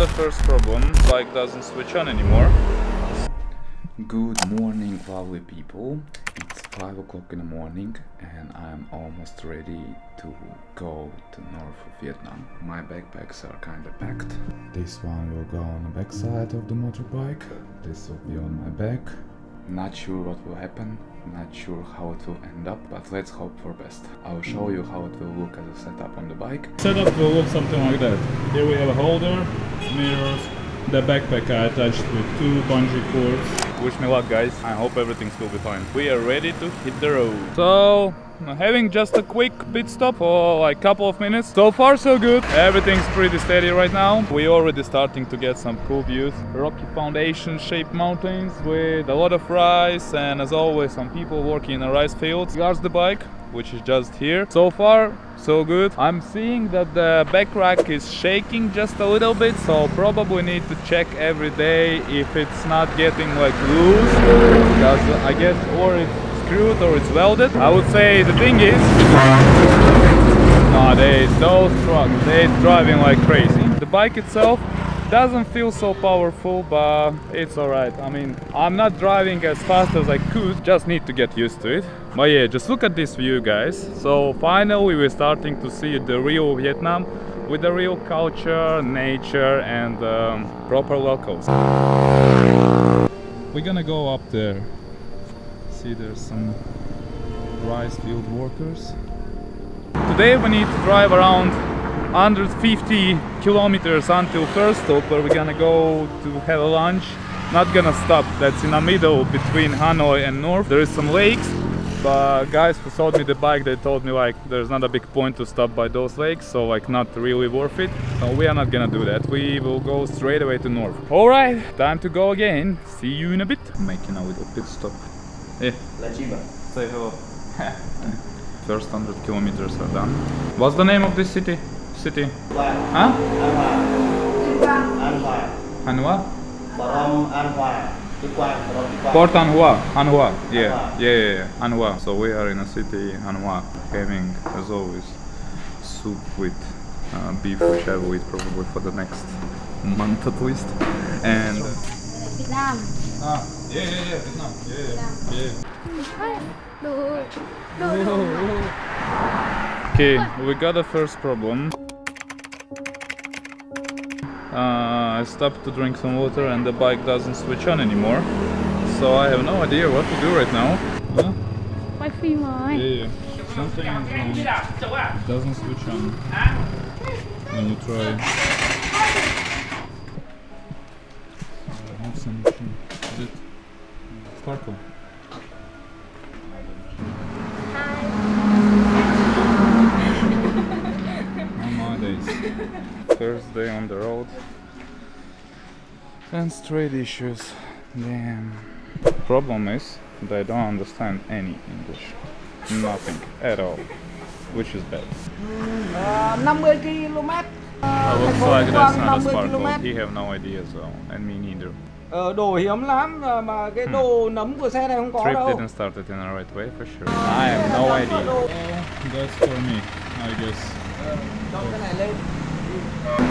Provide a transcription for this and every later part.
got a first problem. Bike doesn't switch on anymore. Good morning, lovely people. It's 5 o'clock in the morning and I'm almost ready to go to north of Vietnam. My backpacks are kinda packed. This one will go on the back side of the motorbike. This will be on my back. Not sure what will happen, not sure how it will end up, but let's hope for best. I'll show you how it will look as a setup on the bike. Setup will look something like that. Here we have a holder, mirrors, the backpack I attached with two bungee cords. Wish me luck guys, I hope everything's will be fine. We are ready to hit the road. So, having just a quick pit stop for like a couple of minutes. So far so good, everything's pretty steady right now. We are already starting to get some cool views. Rocky foundation shaped mountains with a lot of rice and as always some people working in the rice fields. Regards the bike, which is just here. So far, so good. I'm seeing that the back rack is shaking just a little bit, so probably need to check every day if it's not getting like loose, because I guess or it's screwed or it's welded. I would say the thing is, nowadays those trucks, they're driving like crazy. The bike itself doesn't feel so powerful, but it's alright. I mean, I'm not driving as fast as I could, just need to get used to it. But yeah, just look at this view, guys. So finally we're starting to see the real Vietnam with the real culture, nature and um, proper locals. We're gonna go up there. See there's some rice field workers. Today we need to drive around 150 kilometers until first stop where we're gonna go to have a lunch not gonna stop that's in the middle between Hanoi and North there is some lakes but guys who sold me the bike they told me like there's not a big point to stop by those lakes so like not really worth it. So we are not gonna do that. We will go straight away to North. All right time to go again. See you in a bit. Making a little pit stop. Yeah say hello. First 100 kilometers are done. What's the name of this city? City? Huh? An Hoa. An Hoa? Barom An Hoa. Đi Quang, Barom Đi Quang. Port An Hoa. An Hoa. Yeah. yeah, yeah, yeah. So we are in a city, An Hoa, having, as always, soup with uh, beef, which I will eat probably for the next month at least. And. Việt Nam. Ah, yeah, yeah, yeah, Vietnam. Yeah, yeah. Được. Okay, we got the first problem. Uh, I stopped to drink some water and the bike doesn't switch on anymore. So I have no idea what to do right now. Huh? Quay phim rồi. Yeah, yeah. Something is wrong. It doesn't switch on when you try. I have some machine. Is it sparkle? Day on the road. And straight issues. Damn. Problem is that I don't understand any English. Nothing at all. Which is bad. Ờ, 50 km. Uh, looks like that's not a 50 sparkle. He have no idea as well. And me neither. Ờ, đồ hiếm lắm mà cái hmm. đồ nấm của xe này không có Trip đâu. didn't start it in the right way for sure. I have no idea. That's for me, I guess. Ờ, cho cái này lên.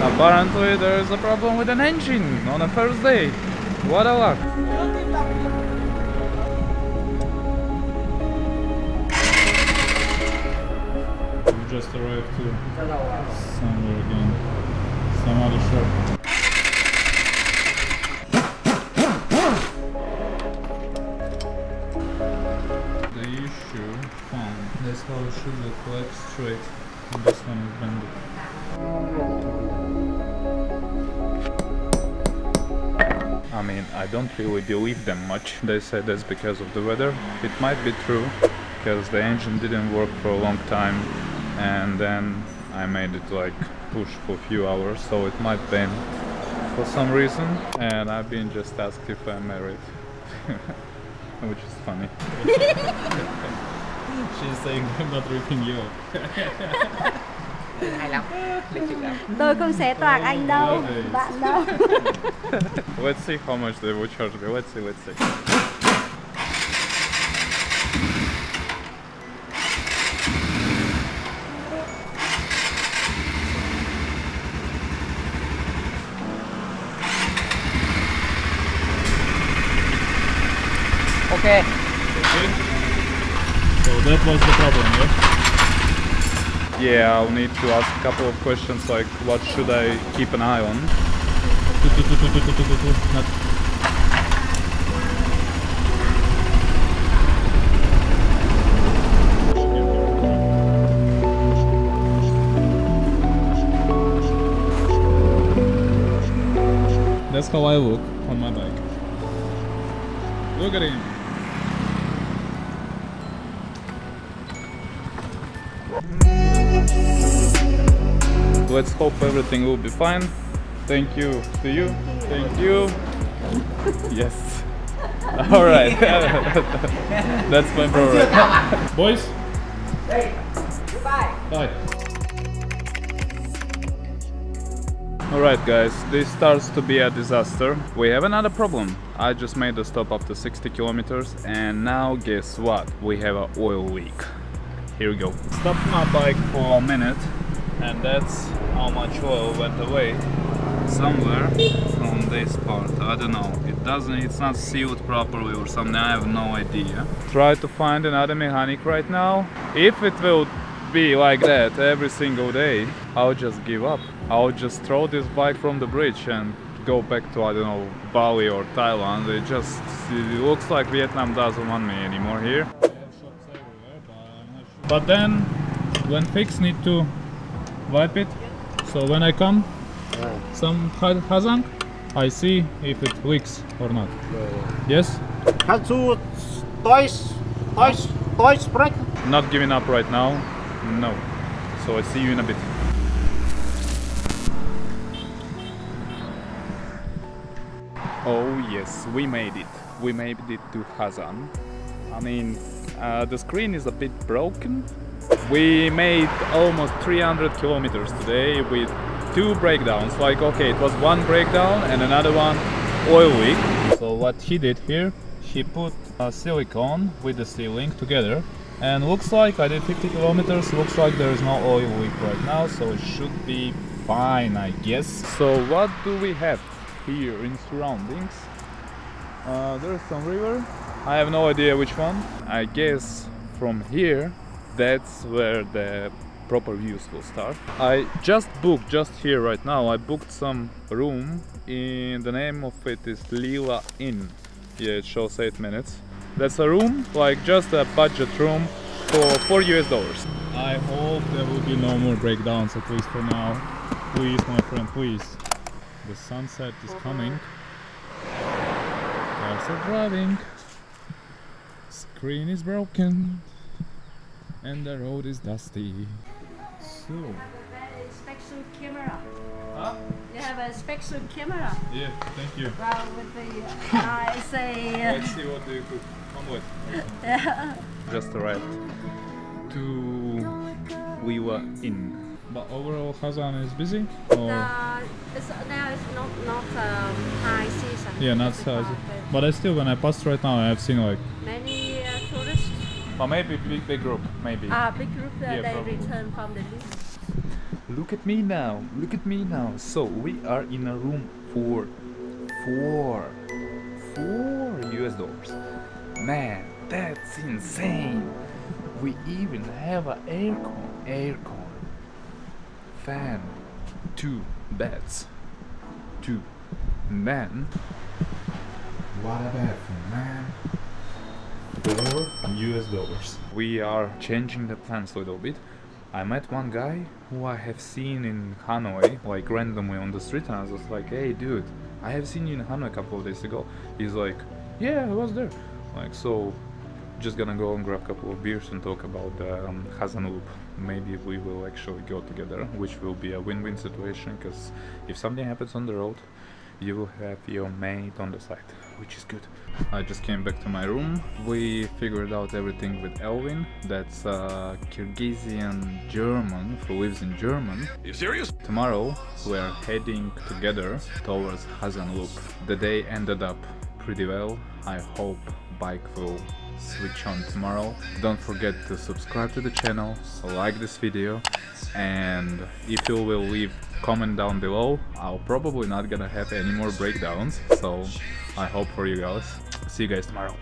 Apparently there is a problem with an engine on a first day. What a luck. We just arrived to somewhere again. Some other shop. The issue found. That's how it should look like straight. And this one is bended. I mean, I don't really believe them much. They said that's because of the weather. It might be true, because the engine didn't work for a long time, and then I made it like push for a few hours, so it might bend for some reason. And I've been just asked if I'm married, which is funny. She's saying I'm not ripping you. tôi hay tôi không sẽ toạc anh đâu bạn đâu let's see how much they will charge me let's see let's see Okay. Okay. So that was the problem, yeah? Yeah, I'll need to ask a couple of questions like what should I keep an eye on? That's how I look on my bike. Look at him. Let's hope everything will be fine. Thank you to you. Thank you. Yes. All right. That's my favorite. Boys. Bye. Bye. Alright guys, this starts to be a disaster. We have another problem. I just made a stop after 60 kilometers and now guess what? We have an oil leak. Here we go. Stopped my bike for a minute and that's how much oil went away. Somewhere from this part, I don't know. It doesn't, it's not sealed properly or something, I have no idea. Try to find another mechanic right now. If it will be like that every single day, I'll just give up. I'll just throw this bike from the bridge and go back to I don't know Bali or Thailand. It just it looks like Vietnam doesn't want me anymore here. But then when fix need to wipe it. So when I come some ha- Hazang, I see if it leaks or not. Yes? Hast du twice, twice, Deutsch sprechen? Not giving up right now. No. So I see you in a bit. Oh yes, we made it. We made it to Ha Giang. I mean, uh, the screen is a bit broken. We made almost 300 kilometers today with two breakdowns. Like, okay, it was one breakdown and another one oil leak. So what he did here, he put a silicone with the sealing together. And looks like I did 50 kilometers. Looks like there is no oil leak right now so it should be fine I guess. So what do we have here in surroundings? Uh, there's some river. I have no idea which one. I guess from here that's where the proper views will start I just booked just here right now I booked some room in the name of it is Lila Inn yeah it shows 8 minutes that's a room, like just a budget room for 4 US dollars. I hope there will be no more breakdowns, at least for now. Please, my friend, please. The sunset is coming. Cars are driving. Screen is broken. And the road is dusty. So, You have Very special camera. huh? You have a special camera. Yeah, thank you. Well, with the uh, I say. Let's see what do you could come with. Just arrived to we were in. But overall, Kazan is busy? Or Uh, it's, now it's not not um, high season. yeah, not It's size. about, But I still, when I passed right now, I have seen like, Many well, maybe big, big group, maybe. uh, big group, uh, Yeah, they probably. return from the list. Look at me now. Look at me now. So we are in a room for four, four US dollars. Man, that's insane. We even have an aircon, aircon, fan, two beds, two. And then, what a bathroom, man. Four US dollars. We are changing the plans a little bit. I met one guy who I have seen in Hanoi, like randomly on the street, and I was like, "Hey, dude, I have seen you in Hanoi a couple of days ago." He's like, "Yeah, I was there." Like, so, just gonna go and grab a couple of beers and talk about the um, Ha Giang Loop. Maybe we will actually go together, which will be a win-win situation. Because if something happens on the road, you will have your mate on the side, which is good. I just came back to my room. We figured out everything with Elvin. That's a Kyrgyzstan German who lives in Germany. You serious? Tomorrow we're heading together towards Ha Giang Loop. The day ended up pretty well. I hope bike will switch on tomorrow. Don't forget to subscribe to the channel, like this video, and if you will leave comment down below, I'll probably not gonna have any more breakdowns. So I hope for you guys. See you guys tomorrow.